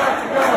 got to go.